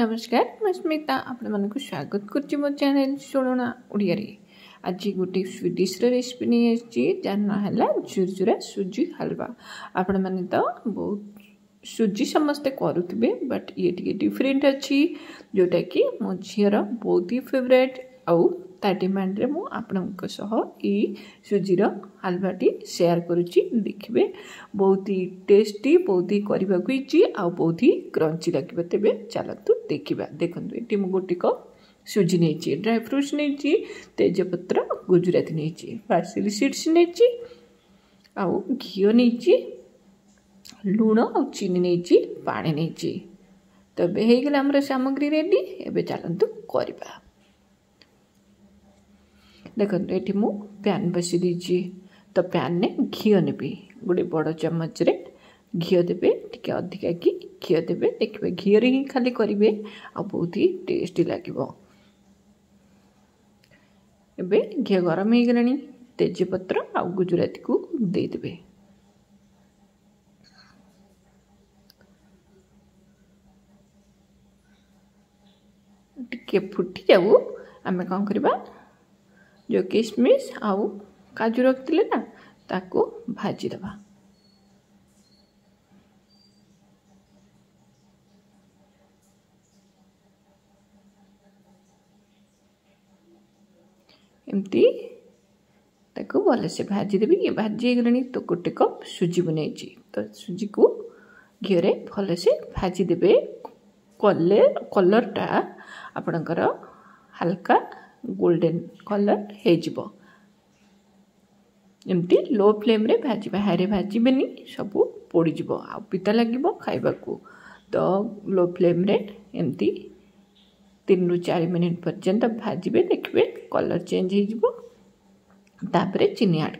ନମସ୍କାର ମୁଁ ସ୍ମିତା ଆପଣମାନଙ୍କୁ ସ୍ୱାଗତ କରୁଛି ମୋ ଚ୍ୟାନେଲ୍ ଶୁଣୁଣା ଓଡ଼ିଆରେ ଆଜି ଗୋଟେ ସ୍ୱିଡ଼ିସ୍ର ରେସିପି ନେଇ ଆସିଛି ଯାହାର ନାଁ ହେଲା ଝୁରଝୁରା ସୁଜି ହାଲୁଆ ଆପଣମାନେ ତ ବହୁତ ସୁଜି ସମସ୍ତେ କରୁଥିବେ ବଟ୍ ଇଏ ଟିକେ ଡିଫରେଣ୍ଟ ଅଛି ଯେଉଁଟାକି ମୋ ଝିଅର ବହୁତ ହି ଫେଭରାଇଟ୍ ଆଉ ତା ଡିମାଣ୍ଡରେ ମୁଁ ଆପଣଙ୍କ ସହ ଏଇ ସୁଜିର ହାଲୁଆଟି ସେୟାର କରୁଛି ଦେଖିବେ ବହୁତ ହି ଟେଷ୍ଟି ବହୁତ ହି କରିବାକୁ ହେଇଛି ଆଉ ବହୁତ ହି କ୍ରଞ୍ଚି ଲାଗିବ ତେବେ ଚାଲନ୍ତୁ ଦେଖିବା ଦେଖନ୍ତୁ ଏଠି ମୁଁ ଗୋଟିକ ସୁଜି ନେଇଛି ଡ୍ରାଇ ଫ୍ରୁଟ୍ସ ନେଇଛି ତେଜପତ୍ର ଗୁଜୁରାତି ନେଇଛି ପାର୍ସିଲି ସିଡ୍ସ ନେଇଛି ଆଉ ଘିଅ ନେଇଛି ଲୁଣ ଆଉ ଚିନି ନେଇଛି ପାଣି ନେଇଛି ତ ଏବେ ହେଇଗଲା ଆମର ସାମଗ୍ରୀ ରେଡ଼ି ଏବେ ଚାଲନ୍ତୁ କରିବା ଦେଖନ୍ତୁ ଏଠି ମୁଁ ପ୍ୟାନ୍ ବସି ଦେଇଛି ତ ପ୍ୟାନ୍ରେ ଘିଅ ନେବି ଗୋଟେ ବଡ଼ ଚାମଚରେ ଘିଅ ଦେବେ ଟିକେ ଅଧିକା କି ଘିଅ ଦେବେ ଦେଖିବେ ଘିଅରେ ହିଁ ଖାଲି କରିବେ ଆଉ ବହୁତ ହି ଟେଷ୍ଟି ଲାଗିବ ଏବେ ଘିଅ ଗରମ ହେଇଗଲାଣି ତେଜପତ୍ର ଆଉ ଗୁଜୁରାତିକୁ ଦେଇଦେବେ ଟିକେ ଫୁଟି ଯାଉ ଆମେ କ'ଣ କରିବା ଯେଉଁ କିସମିସ୍ ଆଉ କାଜୁ ରଖିଥିଲେ ନା ତାକୁ ଭାଜିଦେବା ଏମିତି ତାକୁ ଭଲସେ ଭାଜିଦେବି ଭାଜି ହେଇଗଲାଣି ତ ଗୋଟେ କପ୍ ସୁଜିକୁ ନେଇଛି ତ ସୁଜିକୁ ଘିଅରେ ଭଲସେ ଭାଜିଦେବେ କଲେ କଲର୍ଟା ଆପଣଙ୍କର ହାଲକା ଗୋଲ୍ଡେନ୍ କଲର୍ ହେଇଯିବ ଏମିତି ଲୋ ଫ୍ଲେମ୍ରେ ଭାଜି ବାହାରେ ଭାଜିବେନି ସବୁ ପୋଡ଼ିଯିବ ଆଉ ପିତା ଲାଗିବ ଖାଇବାକୁ ତ ଲୋ ଫ୍ଲେମ୍ରେ ଏମିତି तीन रु चार मिनिट पर्यंत भाजबे देखिए कलर चेंज हो ची आड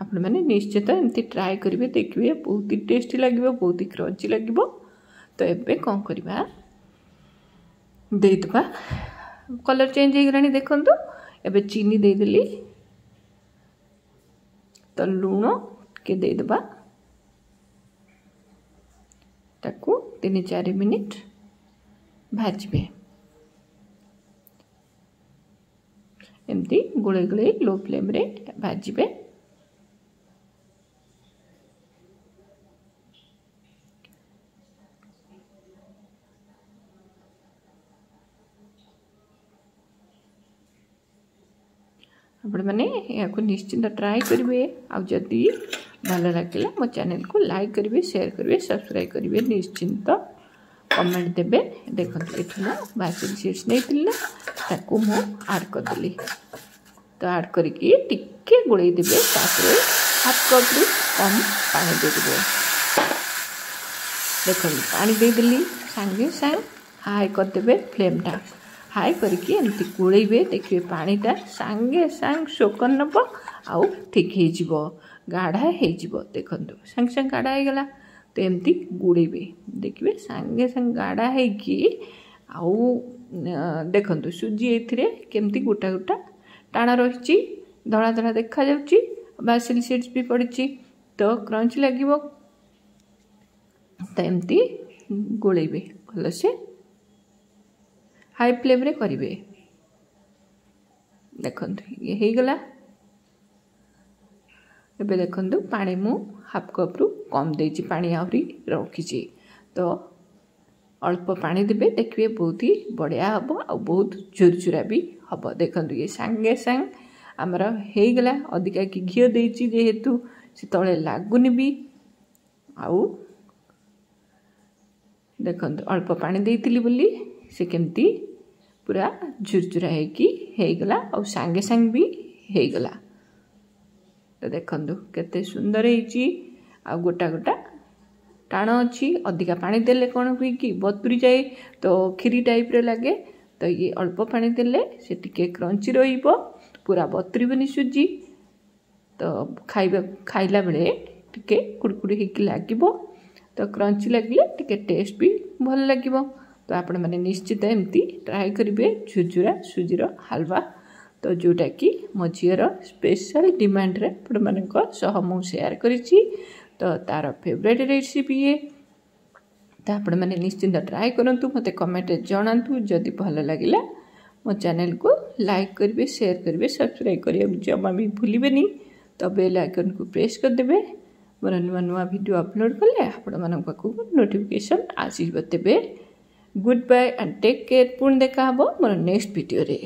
करवा निश्चित एमती ट्राए करेंगे देखिए बहुत ही टेस्ट लगे बहुत ही क्रंची लगे तो ये कौन करवा कलर चेंज हो देखु एवं चीनी देदेली तो लुण के देदेबा ताकू तीन चार मिनिट भाजबे एमती गोले गोले लो फ्लेम भाजबे आपने निश्चिंत ट्राए करेंगे आदि भल लगे मो चेल को लाइक करेंगे शेयर करेंगे सब्सक्राइब करेंगे निश्चिंत କମେଣ୍ଟ ଦେବେ ଦେଖନ୍ତୁ ଏଠି ମୁଁ ଭାଜିଂ ସିଟ୍ସ ନେଇଥିଲି ନା ତାକୁ ମୁଁ ଆଡ଼୍ କରିଦେଲି ତ ଆଡ଼୍ କରିକି ଟିକେ ଗୋଳେଇ ଦେବେ ତାପରେ ହାଫ୍ କପ୍ରୁ କମ୍ ପାଣି ଦେଇଦେବେ ଦେଖନ୍ତୁ ପାଣି ଦେଇଦେଲି ସାଙ୍ଗେ ସାଙ୍ଗେ ହାଇ କରିଦେବେ ଫ୍ଲେମ୍ଟା ହାଇ କରିକି ଏମିତି ଗୋଳେଇବେ ଦେଖିବେ ପାଣିଟା ସାଙ୍ଗେ ସାଙ୍ଗେ ଶୋକ ନେବ ଆଉ ଠିକ୍ ହେଇଯିବ ଗାଢ଼ା ହେଇଯିବ ଦେଖନ୍ତୁ ସାଙ୍ଗେ ସାଙ୍ଗେ ଗାଢ଼ା ହେଇଗଲା तो, तो एमती गुड़े देखिए सांगे सांग गाढ़ा है कि आउ देखु सुजी ये गोटा गोटा टाण रही धड़ा धड़ा देखा बासिल सीड्स भी पड़ी तो क्रंच लगे तो एमती गोल भल से हाई फ्लेम करेंगे देखते हो गला एबे देखु पा मु हाफ कप्रु कम दे रखी तो अल्प पा देवे देखिए बहुत ही बढ़िया हम आहुत चुरचुरा भी हम देखु ये सांगे सांग आमर हो गला अदिका कि घी देहेतु से ते लगुन भी आउ देख अल्प पा देती बोली से कमती पूरा झुरझुरा होगला आगे सांग भी होगला ତ ଦେଖନ୍ତୁ କେତେ ସୁନ୍ଦର ହେଇଛି ଆଉ ଗୋଟା ଗୋଟା ଟାଣ ଅଛି ଅଧିକା ପାଣି ଦେଲେ କ'ଣ ହୁଏ କି ବତୁରି ଯାଏ ତ କ୍ଷୀରି ଟାଇପ୍ର ଲାଗେ ତ ଇଏ ଅଳ୍ପ ପାଣି ଦେଲେ ସେ ଟିକେ କ୍ରଞ୍ଚି ରହିବ ପୁରା ବତୁରିବନି ସୁଜି ତ ଖାଇବା ଖାଇଲା ବେଳେ ଟିକେ କୁଡ଼କୁଡ଼ି ହେଇକି ଲାଗିବ ତ କ୍ରଞ୍ଚି ଲାଗିଲେ ଟିକେ ଟେଷ୍ଟ ବି ଭଲ ଲାଗିବ ତ ଆପଣମାନେ ନିଶ୍ଚିତ ଏମିତି ଟ୍ରାଏ କରିବେ ଝୁଝୁରା ସୁଜିର ହାଲୱା ତ ଯେଉଁଟାକି ମୋ ଝିଅର ସ୍ପେଶାଲ ଡିମାଣ୍ଡରେ ଆପଣମାନଙ୍କ ସହ ମୁଁ ସେୟାର କରିଛି ତ ତା'ର ଫେଭରେଟ୍ ରେସିପି ଇଏ ତ ଆପଣମାନେ ନିଶ୍ଚିନ୍ତ ଟ୍ରାଏ କରନ୍ତୁ ମୋତେ କମେଣ୍ଟରେ ଜଣାନ୍ତୁ ଯଦି ଭଲ ଲାଗିଲା ମୋ ଚ୍ୟାନେଲକୁ ଲାଇକ୍ କରିବେ ସେୟାର କରିବେ ସବସ୍କ୍ରାଇବ୍ କରିବାକୁ ଜମା ବି ଭୁଲିବେନି ତ ବେଲ୍ ଆଇକନ୍କୁ ପ୍ରେସ୍ କରିଦେବେ ମୋର ନୂଆ ନୂଆ ଭିଡ଼ିଓ ଅପଲୋଡ଼ କଲେ ଆପଣମାନଙ୍କ ପାଖକୁ ନୋଟିଫିକେସନ୍ ଆସିଯିବ ତେବେ good bye and take care ପୁଣି ଦେଖା ହେବ ମୋର ନେକ୍ସଟ ଭିଡ଼ିଓରେ